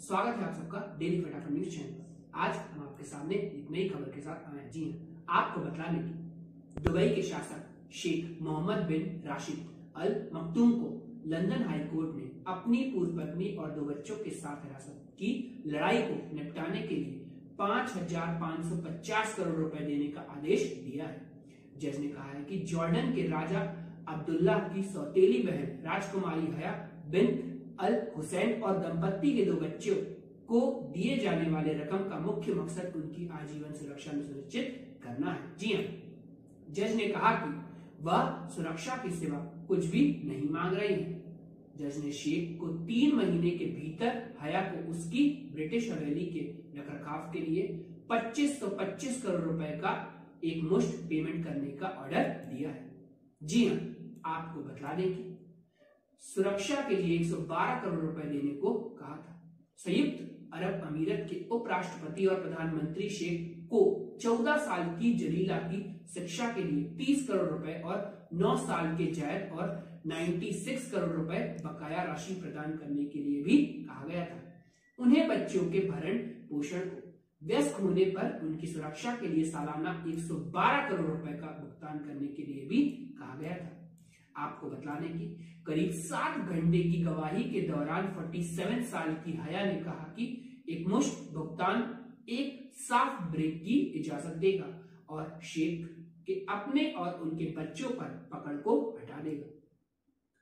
स्वागत है आप सबका डेली फटाफट न्यूज़ चैनल आज हम आपके सामने एक नई खबर के साथ आए जी हाँ आपको बतलाने की दुबई के शासक शेख मोहम्मद बिन राशिद अल मखतूम को लंदन हाई कोर्ट ने अपनी पूर्व पत्नी और दो बच्चों के साथ हिरासत की। लड़ाई को निपटाने के लिए पाँच हज़ार पाँच सौ पचास करोड़ रुपए देने का आदेश दिया है। जज ने कहा है कि जॉर्डन के राजा अब्दुल्ला की सौतेली बहन राजकुमारी हया बिन अल हुसैन और दंपत्ति के दो बच्चों को दिए जाने वाले रकम का मुख्य मकसद उनकी आजीवन सुरक्षा में सुनिश्चित करना है। जी हाँ जज ने कहा कि वह सुरक्षा की सिवा कुछ भी नहीं मांग रही है। जज ने शेख को तीन महीने के भीतर हया को उसकी ब्रिटिश हवेली के रखरखाव के लिए 2525 करोड़ रुपए का एक मुश्त पेमेंट करने का ऑर्डर दिया है। जी हाँ आपको बतला दें कि सुरक्षा के लिए 112 करोड़ रुपए देने को कहा था। संयुक्त अरब अमीरत के उपराष्ट्रपति और प्रधानमंत्री शेख को 14 साल की जलीला की शिक्षा के लिए 30 करोड़ रुपए और 9 साल के जैद और 96 करोड़ रुपए बकाया राशि प्रदान करने के लिए भी कहा गया था। उन्हें बच्चों के भरण पोषण को व्यस्त होने पर उनकी सुरक्षा के लिए सालाना 112 करोड़ रुपए का भुगतान करने के लिए भी कहा गया था। आपको बतलाने की। करीब सात घंटे की गवाही के दौरान 47 साल की हया ने कहा कि एक मुश्त भुगतान एक साफ़ ब्रेक की इजाज़त देगा और शेख के अपने और उनके बच्चों पर पकड़ को हटा देगा।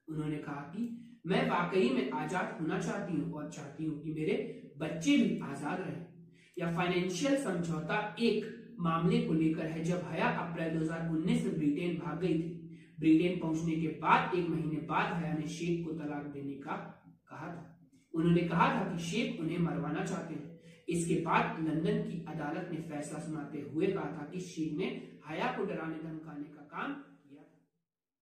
उन्होंने कहा कि मैं वाकई में आज़ाद होना चाहती हूँ और चाहती हूँ कि मेरे बच्चे भी आज़ाद रहे। या फाइनेंशियल समझौता एक मामले को लेकर है जब हया अप्रैल 2019 में ब्रिटेन भाग गई थी। ब्रिटेन पहुँचने के बाद, एक महीने बाद हया ने शेख को तलाक देने का कहा था। उन्होंने कहा था कि शेख उन्हें मरवाना चाहते हैं। इसके बाद लंदन की अदालत ने फैसला सुनाते हुए कहा था कि शेख ने हया को डराने धमकाने का काम